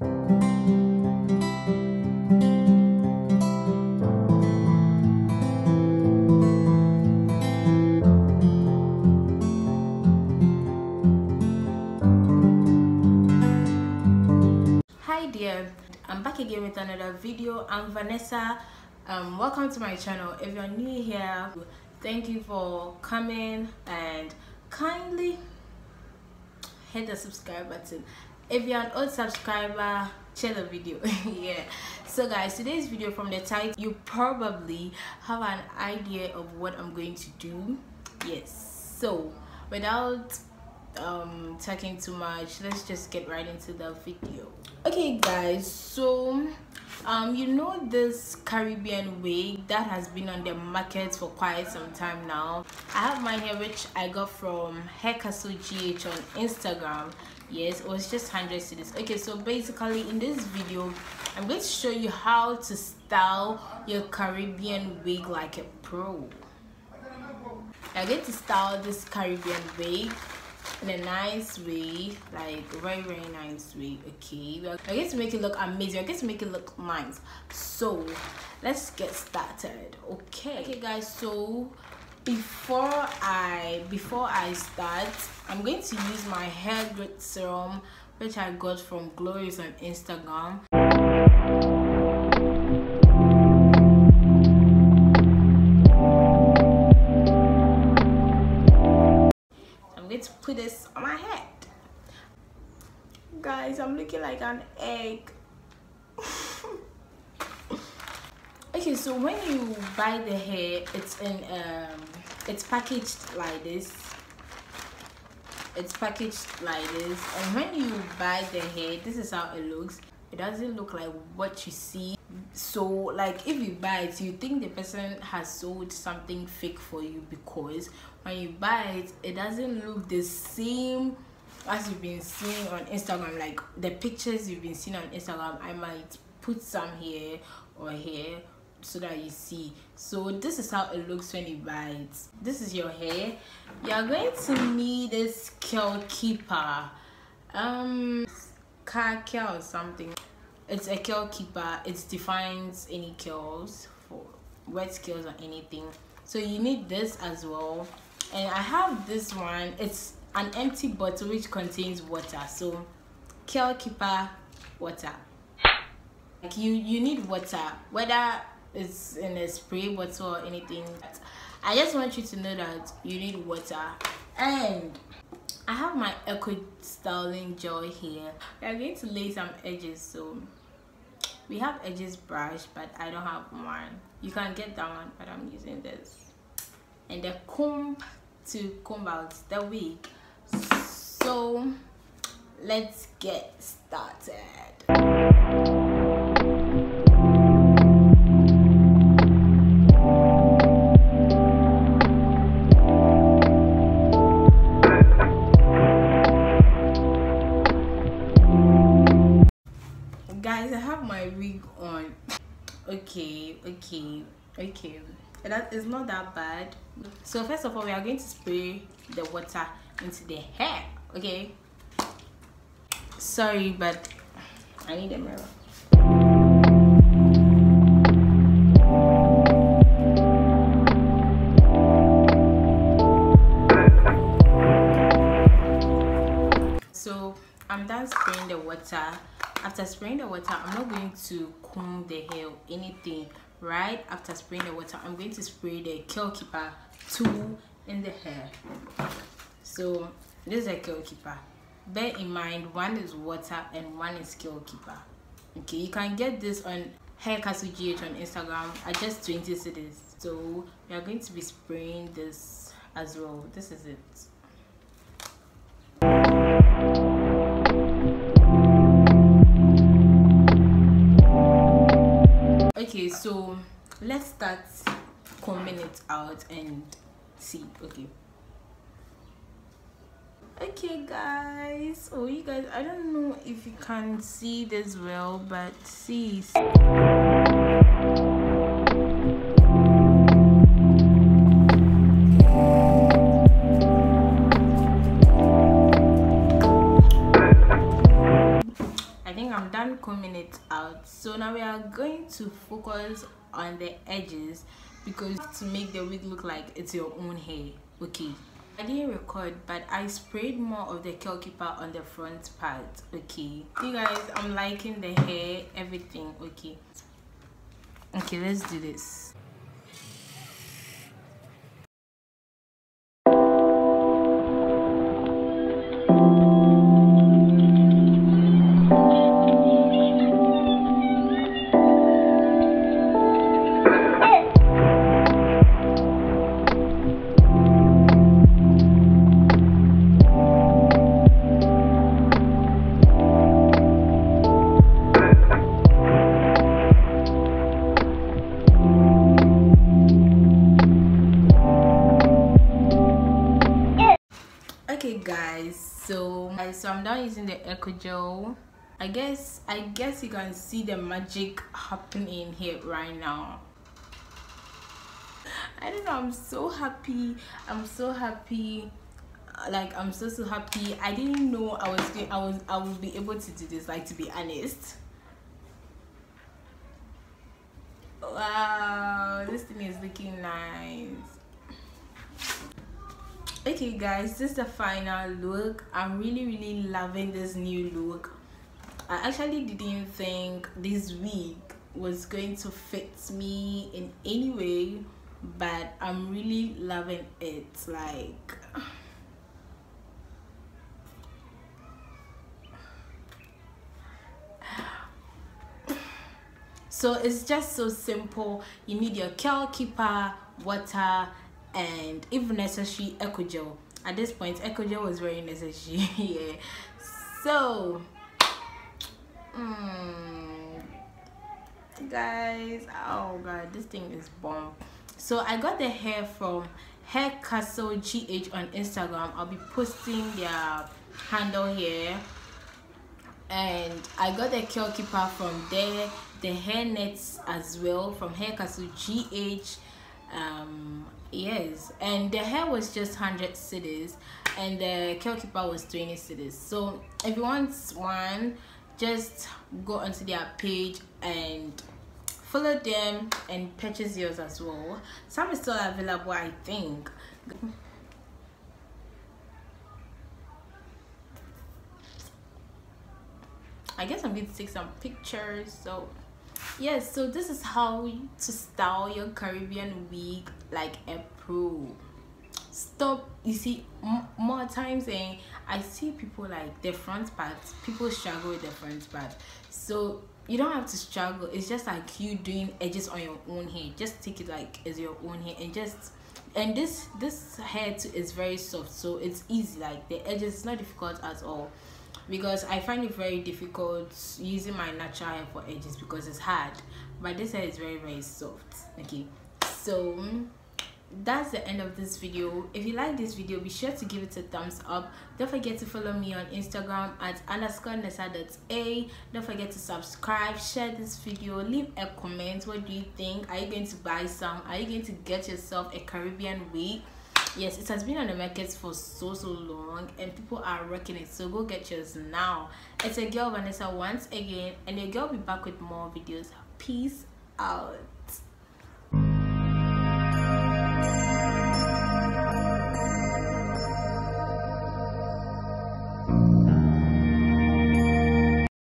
hi dear. I'm back again with another video. I'm vanessa. Um welcome to my channel. If you're new here thank you for coming and kindly hit the subscribe button if you're an old subscriber share the video. Yeah. So guys today's video from the title you probably have an idea of what i'm going to do. Yes. So without um talking too much let's just get right into the video. Okay guys. So um you know this caribbean wig that has been on the market for quite some time now? I have mine here which i got from hair castle gh on instagram yes it was just 100 cedis okay so basically in this video i'm going to show you how to style your caribbean wig like a pro. I'm going to style this caribbean wig in a nice way like very very nice way okay? Going to make it look amazing. Going to make it look nice. So let's get started okay? Okay guys so before i before i start i'm going to use my hair growth serum which i got from glorious on instagram. I'm going to put this on my head. Guys i'm looking like an egg. Okay so when you buy the hair it's in um it's packaged like this. It's packaged like this. And when you buy the hair this is how it looks. It doesn't look like what you see. So like if you buy it you think the person has sold something fake for you because when you buy it it doesn't look the same as you've been seeing on instagram. Like the pictures you've been seeing on instagram i might put some here or here so that you see. So this is how it looks when it this is your hair. You're going to need a curl keeper. Um car curl or something. It's a curl keeper. It defines any curls for wet curls or anything. So you need this as well. And i have this one. It's an empty bottle which contains water. So curl keeper water. Like you you need water. Whether it's in a spray bottle or anything i just want you to know that you need water and I have my Eco Styling Gel here. We are going to lay some edges. So we have edges brush, but I don't have one. You can get that one, but I'm using this. And the comb to comb out the wig. So let's get started. Okay okay. That is not that bad. So first of all we are going to spray the water into the hair okay? Sorry but i need a mirror. So i'm done spraying the water. After spraying the water i'm not going to comb the hair or anything right? After spraying the water i'm going to spray the curl keeper tool in the hair. So this is a curl keeper. Bear in mind one is water and one is curl keeper. Okay you can get this on hair castle gh on instagram. At just 20 cedis so we are going to be spraying this as well. This is it let's start combing it out and see okay. Okay guys. Oh you guys i don't know if you can see this well but see to focus on the edges because to make the wig look like it's your own hair okay? I didn't record but I sprayed more of the curl keeper on the front part okay? You guys I'm liking the hair everything okay? Okay let's do this guys so so i'm done using the eco gel. I guess i guess you can see the magic happening here right now. I don't know i'm so happy i'm so happy like i'm so so happy. I didn't know i was i was i would be able to do this like to be honest. Wow this thing is looking nice okay guys this is the final look. I'm really really loving this new look. I actually didn't think this wig was going to fit me in any way but i'm really loving it like so it's just so simple. You need your curl keeper water and if necessary eco gel at this point eco gel was very necessary yeah. So mm, guys oh god this thing is bomb. So i got the hair from hair castle gh on instagram. I'll be posting their handle here. And i got the curl keeper from there the hair nets as well from hair castle gh um yes. And the hair was just 100 cedis and the curl keeper was 20 cedis. So if you want one just go onto their page and follow them and purchase yours as well. Some is still available i think. I guess i'm going to take some pictures so yes so this is how to style your caribbean wig like a pro. Stop you see more times and i see people like the front part people struggle with the front part. So you don't have to struggle it's just like you doing edges on your own hair. Just take it like as your own hair and just and this this hair too is very soft so it's easy like the edges not difficult at all because I find it very difficult using my natural hair for edges because it's hard. But this hair is very very soft. Okay. So that's the end of this video. If you like this video be sure to give it a thumbs up. Don't forget to follow me on instagram at underscore nessa.a don't forget to subscribe share this video leave a comment. What do you think? Are you going to buy some? Are you going to get yourself a caribbean wig yes it has been on the market for so so long and people are rocking it. So go get yours now. It's a girl vanessa once again and your girl will be back with more videos. Peace out